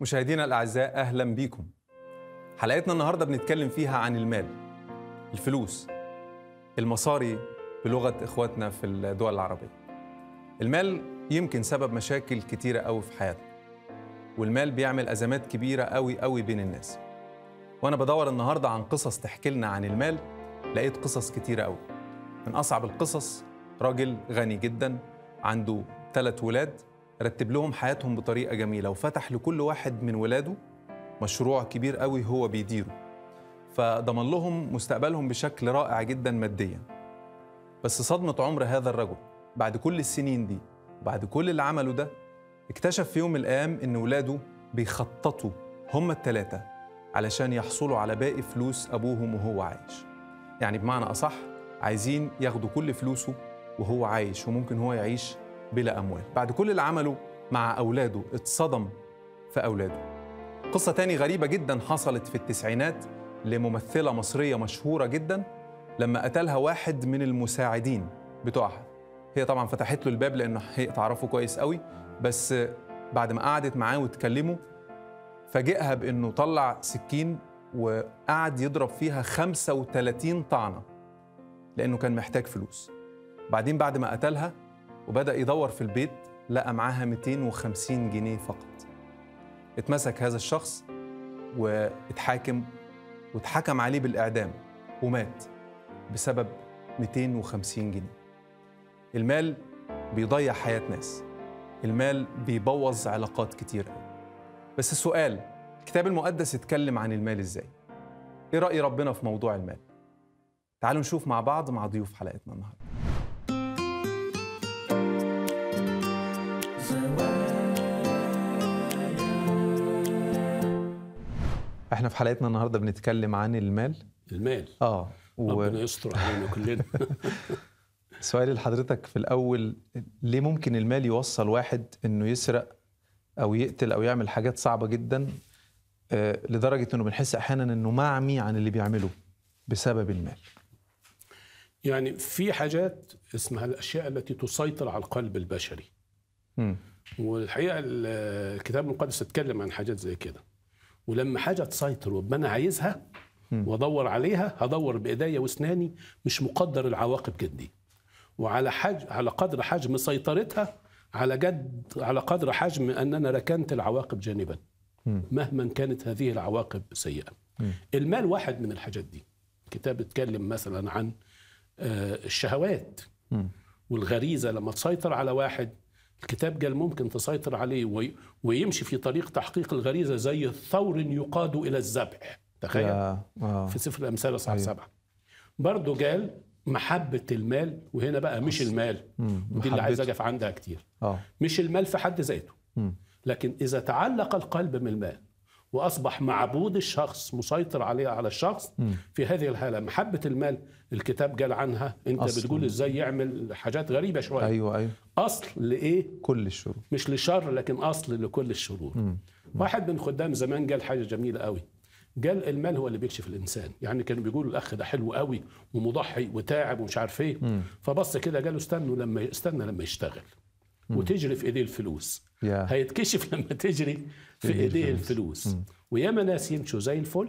مشاهدينا الأعزاء أهلا بيكم. حلقتنا النهاردة بنتكلم فيها عن المال الفلوس المصاري بلغة إخواتنا في الدول العربية. المال يمكن سبب مشاكل كتيرة قوي في حياتنا والمال بيعمل أزمات كبيرة قوي قوي بين الناس. وأنا بدور النهاردة عن قصص تحكي لنا عن المال لقيت قصص كتيرة قوي من أصعب القصص راجل غني جدا عنده ثلاث ولاد رتب لهم حياتهم بطريقة جميلة وفتح لكل واحد من ولاده مشروع كبير قوي هو بيديره. فضمن لهم مستقبلهم بشكل رائع جدا ماديا. بس صدمة عمر هذا الرجل بعد كل السنين دي بعد كل اللي عمله ده اكتشف في يوم من الأيام إن ولاده بيخططوا هم التلاتة علشان يحصلوا على باقي فلوس أبوهم وهو عايش. يعني بمعنى أصح عايزين ياخدوا كل فلوسه وهو عايش وممكن هو يعيش بلا أموال. بعد كل اللي عمله مع أولاده اتصدم في أولاده. قصة تاني غريبة جدا حصلت في التسعينات لممثلة مصرية مشهورة جدا لما قتلها واحد من المساعدين بتوعها. هي طبعا فتحت له الباب لأنه هي تعرفه كويس قوي بس بعد ما قعدت معاه واتكلموا فاجئها بأنه طلع سكين وقعد يضرب فيها 35 طعنة لأنه كان محتاج فلوس. بعدين بعد ما قتلها وبدأ يدور في البيت لقى معاها 250 جنيه فقط. اتمسك هذا الشخص واتحاكم واتحكم عليه بالإعدام ومات بسبب 250 جنيه. المال بيضيع حياة ناس المال بيبوظ علاقات كتير. بس السؤال الكتاب المقدس اتكلم عن المال إزاي؟ إيه رأي ربنا في موضوع المال؟ تعالوا نشوف مع بعض مع ضيوف حلقتنا النهارده. إحنا في حلقتنا النهارده بنتكلم عن المال. المال. آه ربنا يستر علينا كلنا. سؤالي لحضرتك في الأول ليه ممكن المال يوصل واحد إنه يسرق أو يقتل أو يعمل حاجات صعبة جدا آه، لدرجة إنه بنحس أحيانا إنه معمي عن اللي بيعمله بسبب المال؟ يعني في حاجات اسمها الأشياء التي تسيطر على القلب البشري. مم. والحقيقة ال- الكتاب المقدس اتكلم عن حاجات زي كده. ولما حاجة تسيطر وابقى أنا عايزها وأدور عليها هدور بإيديا وأسناني مش مقدر العواقب جدي وعلى حج على قدر حجم سيطرتها على جد على قدر حجم ان أنا ركنت العواقب جانبا. مهما كانت هذه العواقب سيئة. المال واحد من الحاجات دي. الكتاب اتكلم مثلا عن آه، الشهوات والغريزة لما تسيطر على واحد الكتاب قال ممكن تسيطر عليه وي- ويمشي في طريق تحقيق الغريزة زي ثور يقاد إلى الذبح. تخيل. يا- آه. في سفر الأمثال اصحاح أيوة. سبعة. برضه قال محبة المال وهنا بقى مش المال. ودي اللي عايز. أقف عندها كتير. آه. مش المال في حد ذاته. لكن إذا تعلق القلب من المال وأصبح معبود الشخص مسيطر عليه على الشخص في هذه الحالة. محبة المال الكتاب قال عنها. أنت أصل. بتقول إزاي يعمل حاجات غريبة شوية. أيوه أيوه. أصل لإيه؟ كل الشروط. مش لشر لكن أصل لكل الشرور واحد من خدام زمان قال حاجة جميلة قوي. قال المال هو اللي بيكشف الإنسان. يعني كانوا بيقولوا الأخ ده حلو قوي ومضحي وتاعب ومش عارف إيه. فبص كده قالوا استنوا لما استنى لما يشتغل وتجري في إيديه الفلوس. هيتكشف لما تجري في إيديه الفلوس. وياما ناس يمشوا زي الفل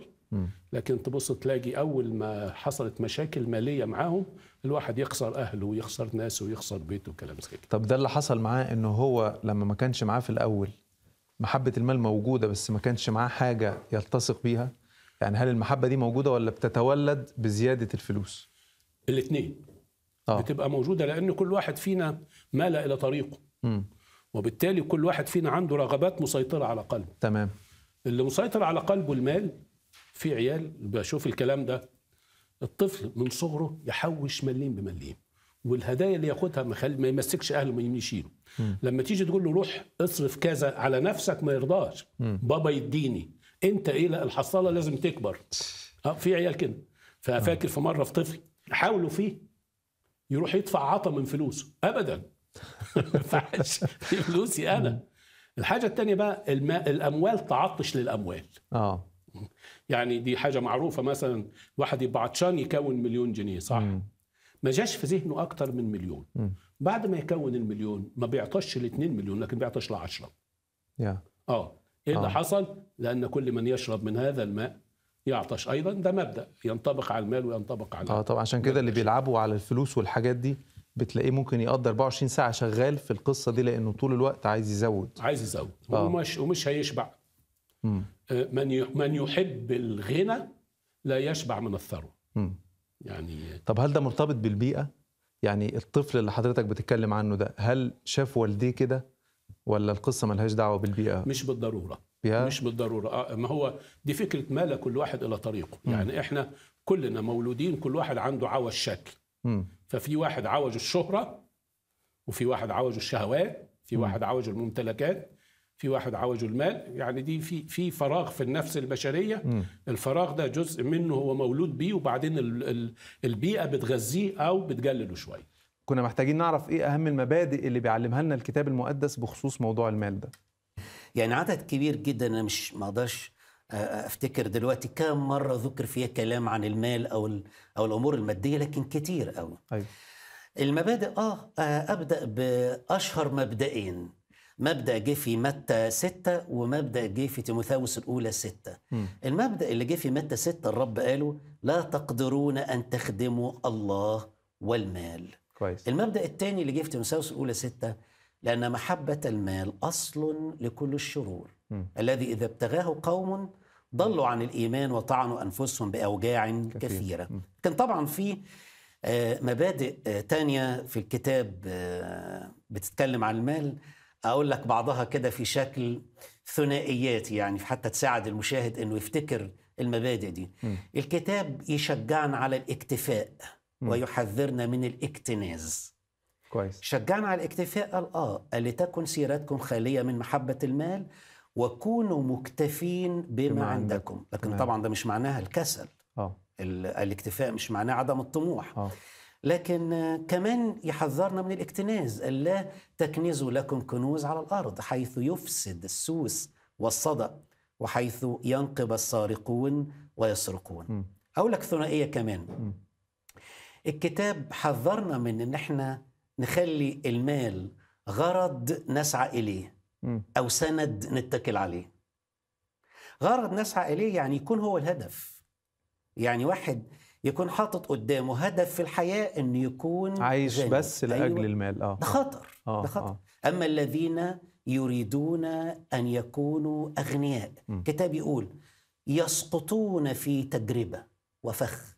لكن تبص تلاقي أول ما حصلت مشاكل مالية معاهم الواحد يخسر أهله ويخسر ناسه ويخسر بيته وكلام زي كده. طب ده اللي حصل معاه إنه هو لما ما كانش معاه في الأول محبة المال موجودة بس ما كانش معاه حاجة يلتصق بيها؟ يعني هل المحبة دي موجودة ولا بتتولد بزيادة الفلوس؟ الاثنين. آه. بتبقى موجودة لأن كل واحد فينا مال إلى طريقه. مم. وبالتالي كل واحد فينا عنده رغبات مسيطرة على قلبه. تمام. اللي مسيطر على قلبه المال في عيال بشوف الكلام ده الطفل من صغره يحوش مليم بمليم والهدايا اللي ياخدها ما, يمسكش أهله ما يشيله. لما تيجي تقول له روح اصرف كذا على نفسك ما يرضاش. بابا يديني. انت إيه؟ لا الحصالة لازم تكبر. آه في عيال كده. ففاكر في مرة في طفل حاولوا فيه يروح يدفع عطا من فلوسه. ابدا. ما ينفعش فلوسي أنا. الحاجة الثانية بقى الماء الأموال تعطش للأموال. آه. يعني دي حاجة معروفة مثلا واحد يبقى عطشان يكون مليون جنيه صح؟ مم. ما جاش في ذهنه أكتر من مليون. مم. بعد ما يكون المليون ما بيعطش ل 2 مليون لكن بيعطش ل 10 يا. آه. إيه اللي آه. حصل؟ لأن كل من يشرب من هذا الماء يعطش. أيضا ده مبدأ ينطبق على المال وينطبق على آه طبعا عشان كده اللي بيلعبوا على الفلوس والحاجات دي بتلاقيه ممكن يقضي 24 ساعة شغال في القصة دي لأنه طول الوقت عايز يزود. عايز يزود. آه. ومش ومش هيشبع. مم. آه، من من يحب الغنى لا يشبع من الثروة. مم. يعني طب هل ده مرتبط بالبيئة؟ يعني الطفل اللي حضرتك بتتكلم عنه ده هل شاف والديه كده؟ ولا القصة ملهاش دعوة بالبيئة؟ مش بالضرورة. يا مش بالضرورة. آه، ما هو دي فكرة مال كل واحد إلى طريقه. يعني إحنا كلنا مولودين كل واحد عنده عوج شكل. مم. ففي واحد عوج الشهرة وفي واحد عوج الشهوات في واحد عوج الممتلكات في واحد عوج المال. يعني دي في في فراغ في النفس البشرية. الفراغ ده جزء منه هو مولود بيه وبعدين ال- ال- البيئة بتغذيه أو بتقلله شوية. كنا محتاجين نعرف إيه أهم المبادئ اللي بيعلمها لنا الكتاب المقدس بخصوص موضوع المال ده. يعني عدد كبير جدا أنا مش ما أقدرش أفتكر دلوقتي كم مرة ذكر فيها كلام عن المال أو أو الأمور المادية لكن كتير قوي أيوه. المبادئ آه آه، أبدأ بأشهر مبدئين. مبدأ جه في متى ستة ومبدأ جه في تيموثاوس الأولى ستة. مم. المبدأ اللي جه في متى ستة الرب قاله لا تقدرون أن تخدموا الله والمال. كويس. المبدأ الثاني اللي جه في تيموثاوس الأولى ستة لأن محبة المال أصل لكل الشرور. مم. الذي إذا ابتغاه قوم ضلوا عن الإيمان وطعنوا أنفسهم بأوجاع كثير. كثيرة. كان طبعا في آه، مبادئ آه، تانية في الكتاب آه، بتتكلم عن المال أقول لك بعضها كده في شكل ثنائيات يعني حتى تساعد المشاهد أنه يفتكر المبادئ دي. الكتاب يشجعنا على الاكتفاء. ويحذرنا من الاكتناز كويس شجعنا على الاكتفاء قال آه لتكن سيرتكم خالية من محبة المال وكونوا مكتفين بما, بما عندكم عندكم. لكن تمام. طبعا ده مش معناها الكسل. ال- الاكتفاء مش معناه عدم الطموح. آه. لكن كمان يحذرنا من الاكتناز. ألا تكنزوا لكم كنوز على الأرض حيث يفسد السوس والصدأ وحيث ينقب السارقون ويسرقون. أقول لك ثنائية كمان. مم. الكتاب حذرنا من إن إحنا نخلي المال غرض نسعى إليه. أو سند نتكل عليه غرض نسعى اليه يعني يكون هو الهدف يعني واحد يكون حاطط قدامه هدف في الحياة إنه يكون عايش غني. بس لأجل أيوة. المال آه ده خطر آه، ده خطر آه. أما الذين يريدون أن يكونوا أغنياء م. كتاب يقول يسقطون في تجربة وفخ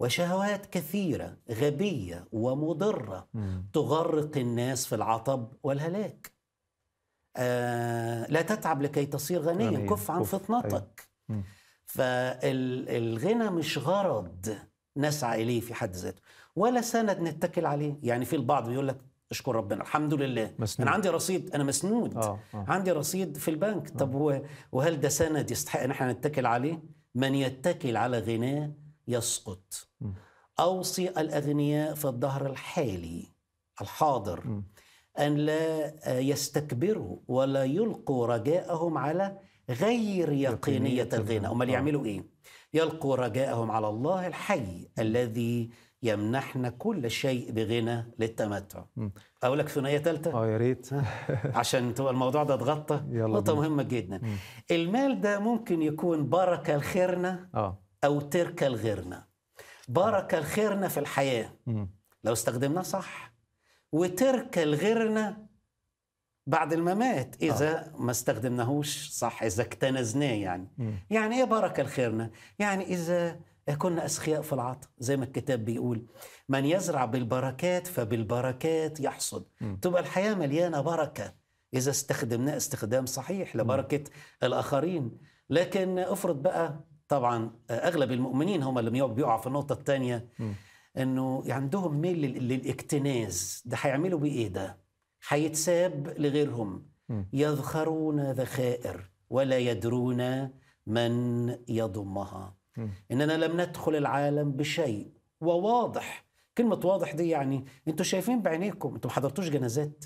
وشهوات كثيرة غبية ومضرة مم. تغرق الناس في العطب والهلاك آه لا تتعب لكي تصير غنيا. غنياً. كف عن كف، فطنتك. فالغنى مش غرض نسعى إليه في حد ذاته ولا سند نتكل عليه. يعني في البعض بيقول لك اشكر ربنا الحمد لله. مسنود. أنا عندي رصيد أنا مسنود. آه آه. عندي رصيد في البنك. طب هو وهل ده سند يستحق إن إحنا نتكل عليه؟ من يتكل على غناه يسقط. مم. أوصي الأغنياء في الظهر الحالي الحاضر. مم. أن لا آه، يستكبروا ولا يلقوا رجاءهم على غير يقينية الغنى. آه. يعملوا إيه؟ يلقوا رجاءهم على الله الحي الذي يمنحنا كل شيء بغنى للتمتع. أقول لك ثنائية ثالثه آه يا ريت. عشان تبقى الموضوع ده اتغطى. بينا. مهمة جدا. مم. المال ده ممكن يكون بركة الخيرنا آه. أو ترك الغيرنا بركة الخيرنا في الحياة. مم. لو استخدمناه صح وترك الغيرنا بعد الممات إذا ما استخدمناهوش صح إذا اكتنزناه يعني. مم. يعني إيه بركة الخيرنا؟ يعني إذا كنا أسخياء في العطاء زي ما الكتاب بيقول من يزرع بالبركات فبالبركات يحصد. مم. تبقى الحياة مليانة بركة. إذا استخدمناه استخدام صحيح لبركة الآخرين. لكن افرض بقى طبعا أغلب المؤمنين هم اللي بيقعوا في النقطة الثانية إنه عندهم ميل لل- للاكتناز. ده هيعملوا بيه إيه ده؟ هيتساب لغيرهم. يذخرون ذخائر ولا يدرون من يضمها. إننا لم ندخل العالم بشيء. وواضح. كلمة واضح دي يعني أنتوا شايفين بعينيكم. أنتوا ما حضرتوش جنازات؟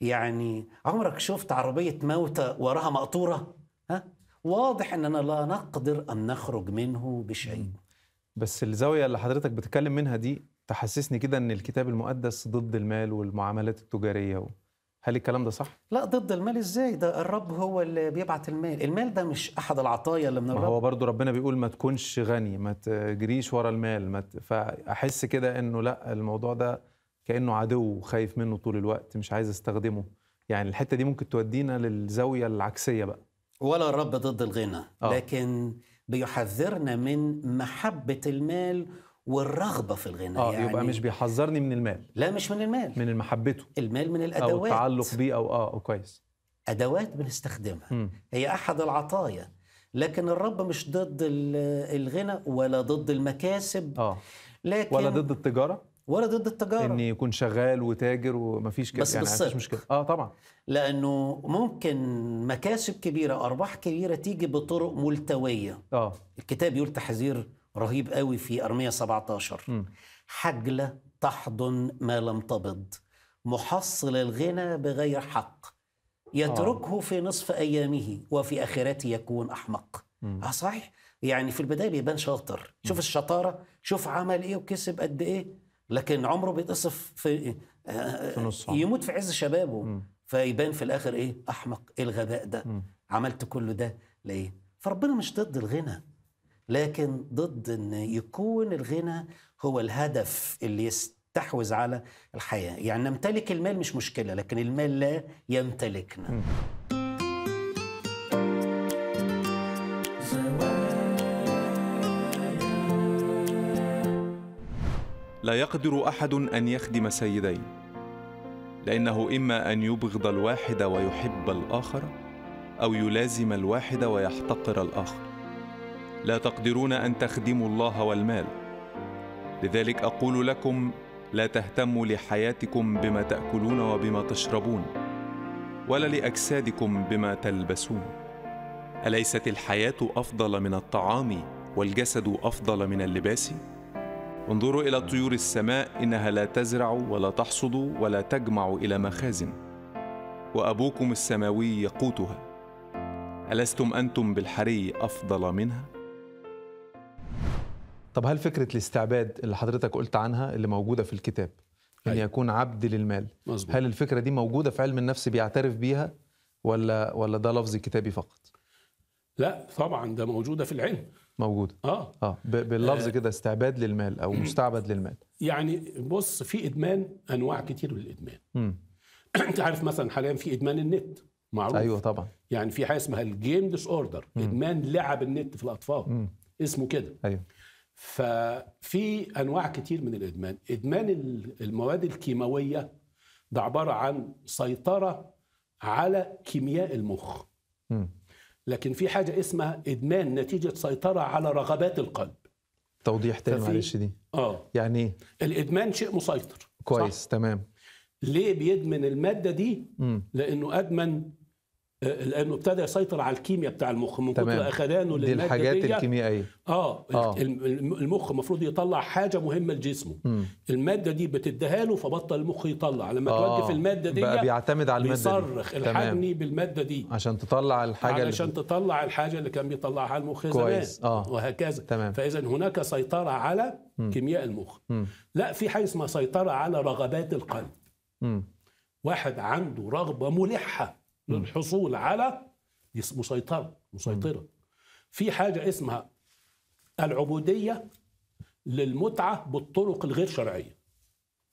يعني عمرك شفت عربية موتى وراها مقطورة؟ ها؟ واضح إننا لا نقدر أن نخرج منه بشيء. بس الزاوية اللي حضرتك بتتكلم منها دي تحسسني كده إن الكتاب المقدس ضد المال والمعاملات التجارية و... هل الكلام ده صح؟ لا ضد المال إزاي؟ ده الرب هو اللي بيبعت المال. المال ده مش أحد العطايا اللي من الرب. هو برضو ربنا بيقول ما تكونش غني ما تجريش ورا المال ما ت... فأحس كده إنه لا الموضوع ده كأنه عدو وخايف منه طول الوقت مش عايز أستخدمه. يعني الحتة دي ممكن تودينا للزاوية العكسية بقى. ولا الرب ضد الغنى. آه. لكن بيحذرنا من محبة المال والرغبة في الغنى. آه يعني يبقى مش بيحذرني من المال. لا مش من المال. من محبته المال من أو الأدوات. التعلق بيه أو آه أو كويس. أدوات بنستخدمها. مم. هي أحد العطايا. لكن الرب مش ضد ال- الغنى ولا ضد المكاسب. آه. لكن ولا ضد التجارة؟ ولا ضد التجارة. إن يكون شغال وتاجر ومفيش كده بس يعني مفيش بالصدق. مشكلة. آه طبعا. لأنه ممكن مكاسب كبيرة أرباح كبيرة تيجي بطرق ملتوية. آه. الكتاب يقول تحذير رهيب قوي في أرمية 17 مم. حجلة تحضن ما لم تبض. محصل الغنى بغير حق. يتركه في نصف أيامه وفي آخرته يكون أحمق. مم. آه صحيح. يعني في البداية بيبان شاطر. شوف الشطارة شوف عمل إيه وكسب قد إيه. لكن عمره بيتقصف في في نص. يموت في عز شبابه. مم. فيبان في الآخر إيه؟ أحمق. إيه الغباء ده؟ مم. عملت كل ده ليه؟ فربنا مش ضد الغنى لكن ضد إن يكون الغنى هو الهدف اللي يستحوذ على الحياة. يعني نمتلك المال مش مشكلة لكن المال لا يمتلكنا. لا يقدر أحد أن يخدم سيدين لأنه إما أن يبغض الواحد ويحب الآخر أو يلازم الواحد ويحتقر الآخر. لا تقدرون أن تخدموا الله والمال. لذلك أقول لكم لا تهتموا لحياتكم بما تأكلون وبما تشربون ولا لأجسادكم بما تلبسون. أليست الحياة أفضل من الطعام والجسد أفضل من اللباس؟ انظروا إلى طيور السماء إنها لا تزرع ولا تحصد ولا تجمع إلى مخازن. وأبوكم السماوي يقوتها. ألستم أنتم بالحري أفضل منها؟ طب هل فكرة الاستعباد اللي حضرتك قلت عنها اللي موجودة في الكتاب إن أيوة. يكون عبد للمال مظبوط. هل الفكرة دي موجودة في علم النفس بيعترف بيها ولا ولا ده لفظ كتابي فقط؟ لا طبعا ده موجودة في العلم. موجودة. آه. آه باللفظ كده استعباد للمال أو مستعبد للمال. يعني بص في إدمان أنواع كتير من الادمان. أنت عارف مثلا حاليا في إدمان النت معروف؟ أيوه طبعا. يعني في حاجة اسمها ال game disorder إدمان لعب النت في الأطفال. مم. اسمه كده. أيوه. ففي أنواع كتير من الإدمان. إدمان ال- المواد الكيماوية ده عبارة عن سيطرة على كيمياء المخ. مم. لكن في حاجة اسمها إدمان نتيجة سيطرة على رغبات القلب. توضيح تاني معلش دي. آه. يعني إيه الإدمان شيء مسيطر كويس صح؟ تمام. ليه بيدمن المادة دي؟ مم. لأنه أدمن لأنه ابتدى يسيطر على الكيمياء بتاع المخ من. كتر اخدانه دي للماده الحاجات دي الكيميائية آه آه. الم- المخ المفروض يطلع حاجة مهمة لجسمه. المادة دي بتديها له فبطل المخ يطلع لما آه. توقف المادة دي بقى بيعتمد على المادة دي. بيصرخ. الحقني بالمادة دي عشان تطلع الحاجة علشان اللي تطلع الحاجة اللي كان بيطلعها المخ كويس. زمان آه. وهكذا تمام. فاذا هناك سيطرة على كيمياء المخ مم. لا في حاجة اسمها سيطرة على رغبات القلب مم. واحد عنده رغبة ملحة للحصول على مسيطره مسيطرة. في حاجة اسمها العبودية للمتعة بالطرق الغير شرعية.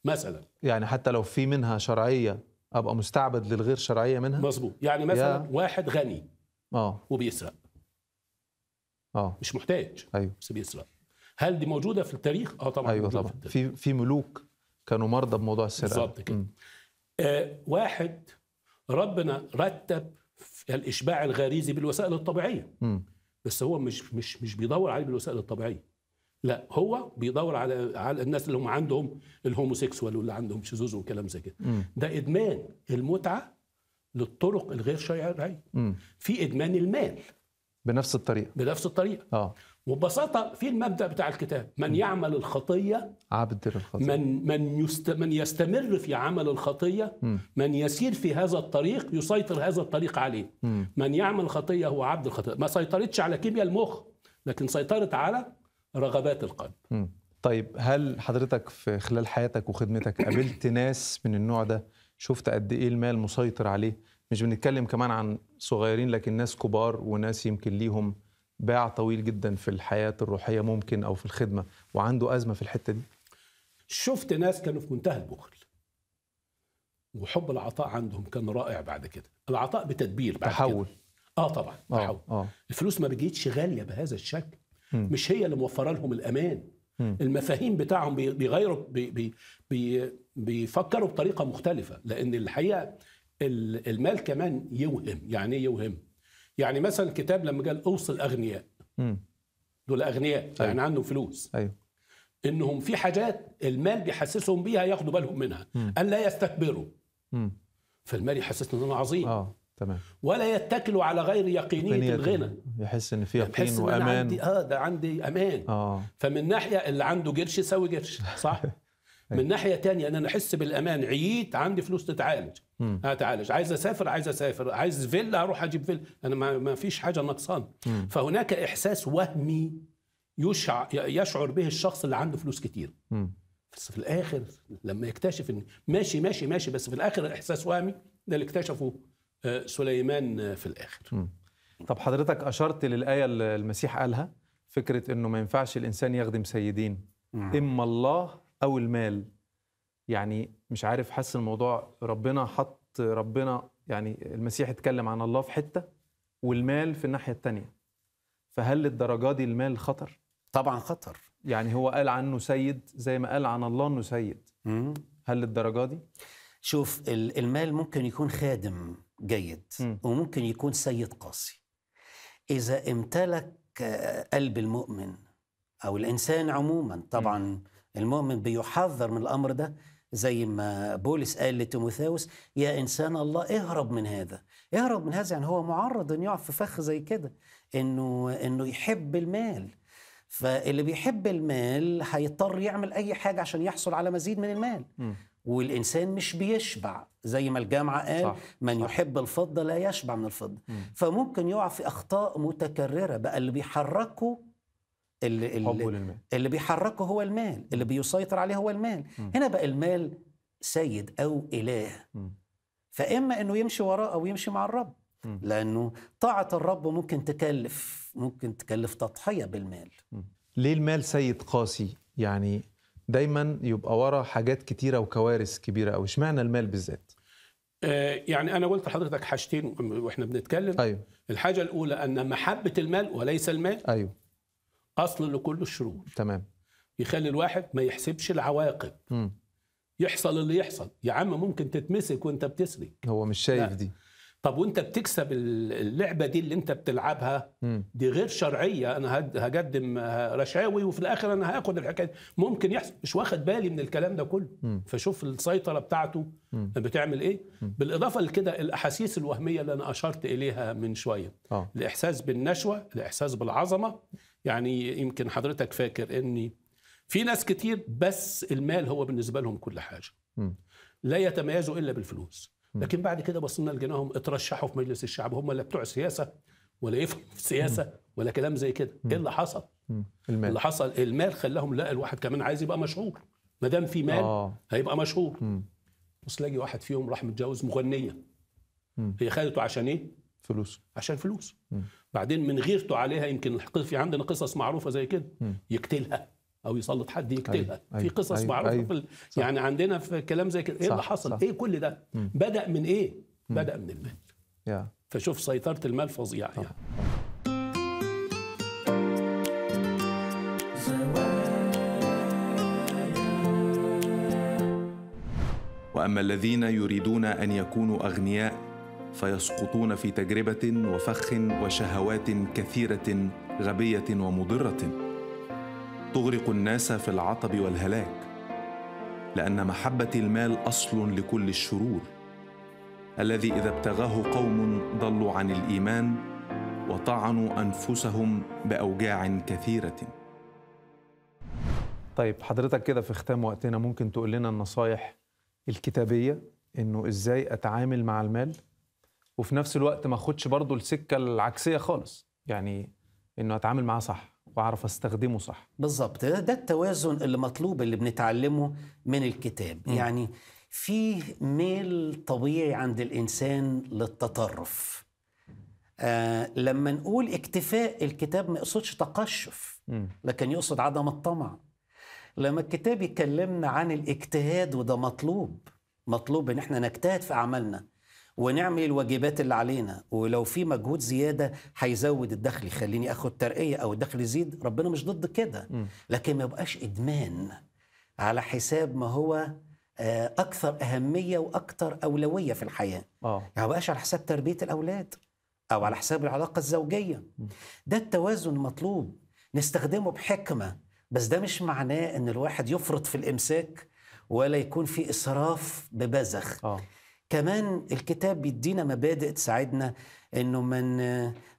مثلا. يعني حتى لو في منها شرعية أبقى مستعبد للغير شرعية منها؟ مظبوط. يعني مثلا يا- واحد غني آه. وبيسرق. آه. مش محتاج. أيوه. بس بيسرق. هل دي موجودة في التاريخ؟ آه طبعا أيوه طبعا. في. في ملوك كانوا مرضى بموضوع السرقة. بالظبط كده. آه واحد ربنا رتب الإشباع الغريزي بالوسائل الطبيعية. بس هو مش مش مش بيدور عليه بالوسائل الطبيعية. لا هو بيدور على على الناس اللي هم عندهم الهوموسيكسوال واللي عندهم شذوذ وكلام زي كده. ده إدمان المتعة للطرق الغير شرعية. في إدمان المال. بنفس الطريقة. بنفس الطريقة. آه. وببساطة في المبدأ بتاع الكتاب من يعمل الخطية عبد الخطيئه من من يست من يستمر في عمل الخطية. من يسير في هذا الطريق يسيطر هذا الطريق عليه. من يعمل خطية هو عبد الخطية. ما سيطرتش على كيمياء المخ لكن سيطرت على رغبات القلب. طيب هل حضرتك في خلال حياتك وخدمتك قابلت ناس من النوع ده؟ شفت قد إيه المال مسيطر عليه؟ مش بنتكلم كمان عن صغيرين لكن ناس كبار وناس يمكن ليهم باع طويل جدا في الحياة الروحية ممكن أو في الخدمة وعنده أزمة في الحتة دي؟ شفت ناس كانوا في منتهى البخل وحب العطاء عندهم كان رائع بعد كده. العطاء بتدبير بعد تحول. كده. آه طبعا تحول. آه. آه الفلوس ما بقيتش غالية بهذا الشكل. مم. مش هي اللي موفرة لهم الأمان. مم. المفاهيم بتاعهم بي- بيغيروا بي بي بي بيفكروا بطريقة مختلفة لأن الحقيقة ال- المال كمان يوهم. يعني إيه يوهم؟ يعني مثلا الكتاب لما قال أوصي الأغنياء. دول أغنياء يعني عندهم فلوس. أيوه. إنهم في حاجات المال بيحسسهم بيها ياخدوا بالهم منها. مم. أن لا يستكبروا. مم. فالمال يحسسنا انه عظيم. آه تمام. ولا يتكلوا على غير يقينية الغنى. يحس إن في يقين وأمان. عندي آه ده عندي أمان. آه. فمن ناحية اللي عنده قرش يساوي قرش صح؟ من ناحية تانية ان أنا احس بالأمان. عييت عندي فلوس تتعالج. هتعالج عايز أسافر؟ عايز أسافر. عايز فيلا؟ هروح أجيب فيلا. أنا ما, ما فيش حاجة نقصان. فهناك إحساس وهمي يشع يشعر به الشخص اللي عنده فلوس كتير. بس في الآخر لما يكتشف إن ماشي ماشي ماشي بس في الآخر إحساس وهمي ده اللي اكتشفه آه، سليمان آه، في الآخر. طب حضرتك أشرت للآية اللي المسيح قالها؟ فكرة إنه ما ينفعش الإنسان يخدم سيدين. إما الله أو المال. يعني مش عارف حاسس الموضوع ربنا حط ربنا يعني المسيح اتكلم عن الله في حتة والمال في الناحية التانية. فهل للدرجة دي المال خطر؟ طبعا خطر. يعني هو قال عنه سيد زي ما قال عن الله إنه سيد. مم. هل للدرجة دي؟ شوف ال- المال ممكن يكون خادم جيد مم. وممكن يكون سيد قاسي. إذا امتلك قلب المؤمن أو الإنسان عموما طبعا المؤمن بيحذر من الأمر ده زي ما بولس قال لتيموثاوس يا إنسان الله اهرب من هذا اهرب من هذا يعني هو معرض أن يقع في فخ زي كده إنه إنه يحب المال فاللي بيحب المال هيضطر يعمل أي حاجة عشان يحصل على مزيد من المال مم. والإنسان مش بيشبع زي ما الجامعة قال صح، من صح. يحب الفضة لا يشبع من الفضة مم. فممكن يقع في أخطاء متكررة بقى اللي بيحركه اللي, اللي, اللي بيحركه هو المال اللي بيسيطر عليه هو المال. مم. هنا بقى المال سيد أو إله. مم. فإما أنه يمشي وراه أو يمشي مع الرب. مم. لأنه طاعة الرب ممكن تكلف ممكن تكلف تضحية بالمال. ليه المال سيد قاسي؟ يعني دايما يبقى ورا حاجات كتيرة وكوارث كبيرة قوي اشمعنى المال بالذات؟ آه، يعني أنا قلت لحضرتك حاجتين وإحنا بنتكلم. أيوه. الحاجة الأولى أن محبة المال وليس المال. أيوه. أصل لكل الشرور تمام. يخلي الواحد ما يحسبش العواقب. مم. يحصل اللي يحصل. يا عم ممكن تتمسك وأنت بتسرق. هو مش شايف لا. دي. طب وأنت بتكسب ال- اللعبة دي اللي أنت بتلعبها. دي غير شرعية. أنا هقدم آه، رشاوي وفي الآخر أنا هاخد الحكاية. ممكن يحصل. مش واخد بالي من الكلام ده كله. فشوف السيطرة بتاعته. بتعمل إيه؟ بالإضافة لكده الأحاسيس الوهمية اللي أنا أشرت إليها من شوية. آه. الإحساس بالنشوة الإحساس بالعظمة يعني يمكن حضرتك فاكر إني في ناس كتير بس المال هو بالنسبة لهم كل حاجة. لا يتميزوا إلا بالفلوس. لكن بعد كده بصينا لقيناهم اترشحوا في مجلس الشعب هم لا بتوع سياسة ولا يفهموا في السياسة ولا كلام زي كده. إيه اللي حصل. المال. اللي حصل؟ المال خلاهم لا الواحد كمان عايز يبقى مشهور. ما دام في مال آه. هيبقى مشهور. بس لاقي واحد فيهم راح متجوز مغنية. هي خدته عشان إيه؟ فلوس. عشان فلوس. مم. بعدين من غيرته عليها يمكن في عندنا قصص معروفة زي كده. مم. يقتلها أو يسلط حد يقتلها. أيوة، في أيوة، قصص أيوة، معروفة أيوة. في ال... يعني عندنا في كلام زي كده. إيه اللي حصل؟ صح. إيه كل ده؟ مم. بدأ من إيه؟ بدأ من المال يا. فشوف سيطرة المال فظيعة يعني. وأما الذين يريدون أن يكونوا أغنياء فيسقطون في تجربة وفخ وشهوات كثيرة غبية ومضرة. تغرق الناس في العطب والهلاك لأن محبة المال أصل لكل الشرور. الذي إذا ابتغاه قوم ضلوا عن الإيمان وطعنوا أنفسهم بأوجاع كثيرة. طيب حضرتك كده في ختام وقتنا ممكن تقول لنا النصايح الكتابية إنه إزاي أتعامل مع المال؟ وفي نفس الوقت ما اخدش برضو السكة العكسية خالص. يعني انه اتعامل معاه صح واعرف استخدمه صح. بالظبط ده ده التوازن اللي مطلوب اللي بنتعلمه من الكتاب. م. يعني فيه ميل طبيعي عند الإنسان للتطرف. آه لما نقول اكتفاء الكتاب ما يقصدش تقشف. لكن يقصد عدم الطمع. لما الكتاب يكلمنا عن الاجتهاد وده مطلوب مطلوب إن إحنا نجتهد في أعمالنا ونعمل الواجبات اللي علينا. ولو في مجهود زيادة هيزود الدخل يخليني آخد ترقية أو الدخل يزيد. ربنا مش ضد كده. لكن ما يبقاش إدمان على حساب ما هو آه، أكثر أهمية وأكثر أولوية في الحياة. آه. يعني ما بقاش على حساب تربية الأولاد أو على حساب العلاقة الزوجية. ده التوازن المطلوب. نستخدمه بحكمة. بس ده مش معناه إن الواحد يفرط في الإمساك ولا يكون في إسراف ببذخ. آه. كمان الكتاب بيدينا مبادئ تساعدنا إنه من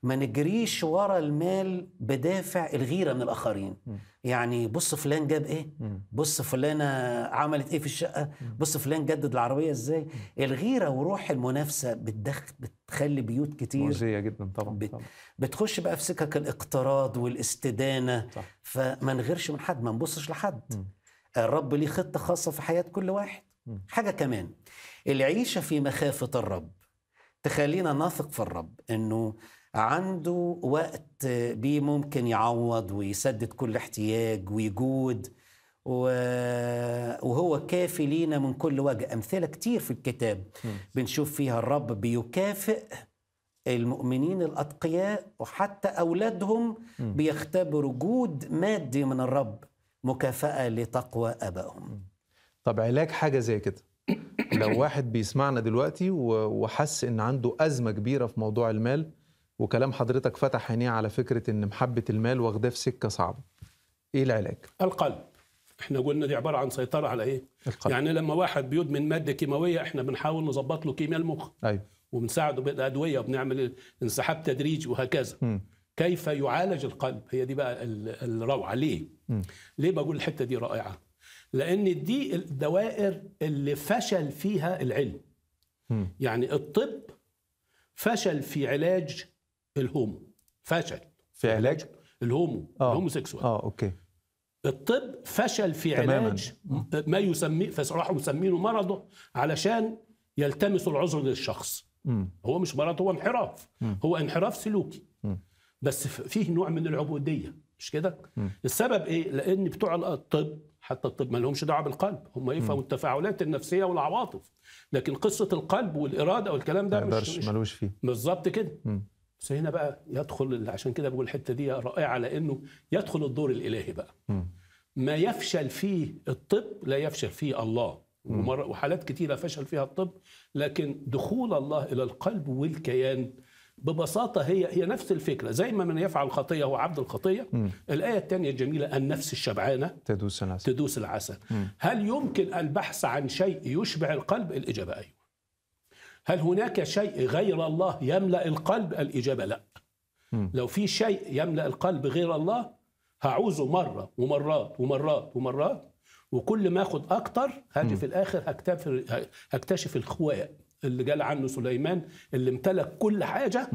ما نجريش ورا المال بدافع الغيرة من الآخرين. يعني بص فلان جاب إيه؟ بص فلانة عملت إيه في الشقة؟ بص فلان جدد العربية إزاي؟ الغيرة وروح المنافسة بتدخ بتخلي بيوت كتير. مؤذية جدا طبعا, بت- طبعا. بتخش بقى في سكك الاقتراض والاستدانة. صح. فما نغيرش من حد ما نبصش لحد. الرب ليه خطة خاصة في حياة كل واحد. حاجة كمان. العيشة في مخافة الرب. تخلينا نثق في الرب إنه عنده وقت بيه ممكن يعوض ويسدد كل احتياج ويجود وهو كافي لينا من كل وجه. أمثلة كتير في الكتاب بنشوف فيها الرب بيكافئ المؤمنين الأتقياء وحتى أولادهم بيختبروا جود مادي من الرب مكافأة لتقوى أبائهم. طب علاج حاجة زي كده. لو واحد بيسمعنا دلوقتي وحس إن عنده أزمة كبيرة في موضوع المال وكلام حضرتك فتح عينيه على فكرة إن محبة المال واخداه في سكة صعبة. إيه العلاج؟ القلب. إحنا قلنا دي عبارة عن سيطرة على إيه؟ القلب. يعني لما واحد بيدمن مادة كيماوية إحنا بنحاول نظبط له كيمياء المخ. أيوه. وبنساعده بالأدوية وبنعمل انسحاب تدريجي وهكذا. مم. كيف يعالج القلب؟ هي دي بقى ال- الروعة. ليه؟ ليه بقول الحتة دي رائعة؟ لأن دي الدوائر اللي فشل فيها العلم. يعني الطب فشل في علاج ال homo. فشل. في علاج؟ ال homo آه. ال homosexual. آه okay. الطب فشل في تماماً. علاج ما يسميه فراحوا مسمينه مرضه علشان يلتمسوا العذر للشخص. مم. هو مش مرض هو انحراف. هو انحراف سلوكي. مم. بس فيه نوع من العبودية. مش كده؟ السبب إيه؟ لأن بتوع الطب حتى الطب ما لهمش دعوة بالقلب. هم يفهموا التفاعلات النفسية والعواطف. لكن قصة القلب والإرادة والكلام ده مش, ملوش فيه. بالظبط كده. بس هنا بقى يدخل عشان كده بقول الحتة دي رائعة لأنه يدخل الدور الإلهي بقى. ما يفشل فيه الطب لا يفشل فيه الله. ومر- وحالات كتيرة فشل فيها الطب لكن دخول الله إلى القلب والكيان ببساطة هي هي نفس الفكرة. زي ما من يفعل الخطية هو عبد الخطية. الآية الثانية الجميلة النفس الشبعانة تدوس العسل تدوس العسل هل يمكن البحث عن شيء يشبع القلب؟ الإجابة أيوة. هل هناك شيء غير الله يملأ القلب؟ الإجابة لا. لو في شيء يملأ القلب غير الله هعوزه مرة ومرات ومرات ومرات وكل ما اخد أكتر هاجي في الآخر هكتشف هكتشف الخواء. اللي قال عنه سليمان اللي امتلك كل حاجة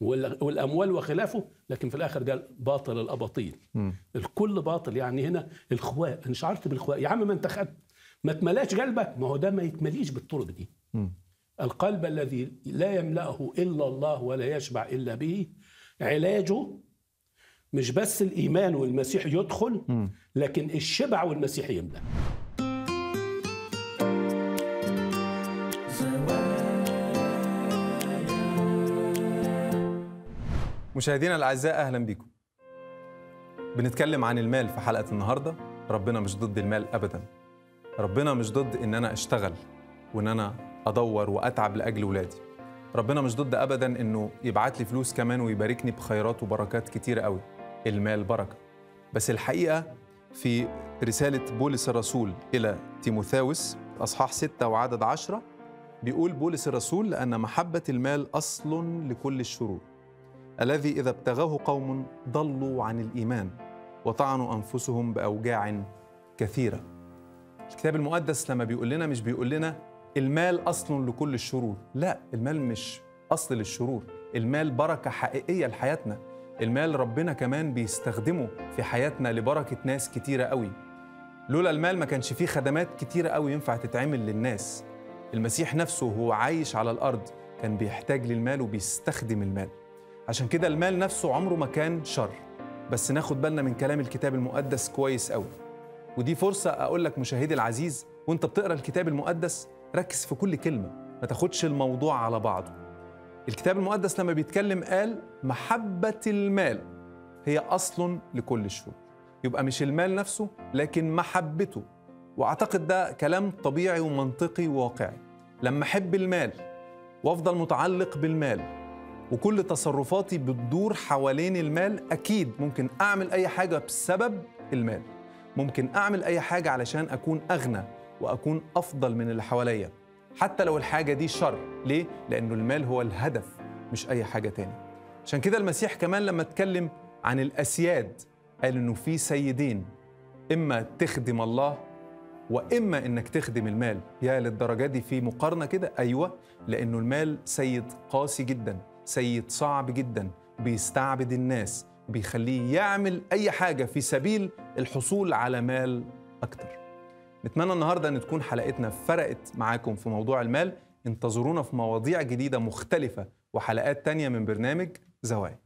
وال- والأموال وخلافه لكن في الآخر قال باطل الأباطيل. الكل باطل يعني هنا الخواء أنا شعرت بالخواء. يا عم ما انت خدت ما تملاش قلبك. ما هو ده ما يتمليش بالطرق دي. القلب الذي لا يملأه إلا الله ولا يشبع إلا به علاجه مش بس الإيمان والمسيح يدخل لكن الشبع والمسيح يملأ. مشاهدينا الأعزاء أهلا بكم بنتكلم عن المال في حلقة النهارده. ربنا مش ضد المال ابدا. ربنا مش ضد إن أنا أشتغل وإن أنا أدور وأتعب لأجل ولادي. ربنا مش ضد ابدا إنه يبعت لي فلوس كمان ويباركني بخيرات وبركات كتيره قوي. المال بركة. بس الحقيقة في رسالة بولس الرسول إلى تيموثاوس أصحاح 6 وعدد 10 بيقول بولس الرسول لأن محبة المال أصل لكل الشرور. الذي إذا ابتغاه قوم ضلوا عن الإيمان وطعنوا أنفسهم بأوجاع كثيرة. الكتاب المقدس لما بيقول لنا مش بيقول لنا المال أصل لكل الشرور. لا المال مش أصل للشرور. المال بركة حقيقية لحياتنا. المال ربنا كمان بيستخدمه في حياتنا لبركة ناس كتيرة قوي. لولا المال ما كانش فيه خدمات كتيرة قوي ينفع تتعمل للناس. المسيح نفسه وهو عايش على الأرض كان بيحتاج للمال وبيستخدم المال. عشان كده المال نفسه عمره ما كان شر. بس ناخد بالنا من كلام الكتاب المقدس كويس قوي. ودي فرصة أقول لك مشاهدي العزيز وأنت بتقرأ الكتاب المقدس ركز في كل كلمة ما تاخدش الموضوع على بعضه. الكتاب المقدس لما بيتكلم قال محبة المال هي أصل لكل الشرور. يبقى مش المال نفسه لكن محبته. وأعتقد ده كلام طبيعي ومنطقي وواقعي. لما أحب المال وأفضل متعلق بالمال وكل تصرفاتي بتدور حوالين المال أكيد ممكن أعمل أي حاجة بسبب المال. ممكن أعمل أي حاجة علشان أكون أغنى وأكون أفضل من اللي حواليا حتى لو الحاجة دي شر. ليه؟ لأنه المال هو الهدف مش أي حاجة تاني. عشان كده المسيح كمان لما اتكلم عن الأسياد قال إنه في سيدين إما تخدم الله وإما إنك تخدم المال. يا للدرجة دي في مقارنة كده؟ أيوه لأنه المال سيد قاسي جدا. سيد صعب جدا بيستعبد الناس بيخليه يعمل أي حاجة في سبيل الحصول على مال أكتر. نتمنى النهارده إن تكون حلقتنا فرقت معاكم في موضوع المال. انتظرونا في مواضيع جديدة مختلفة وحلقات تانية من برنامج زوايا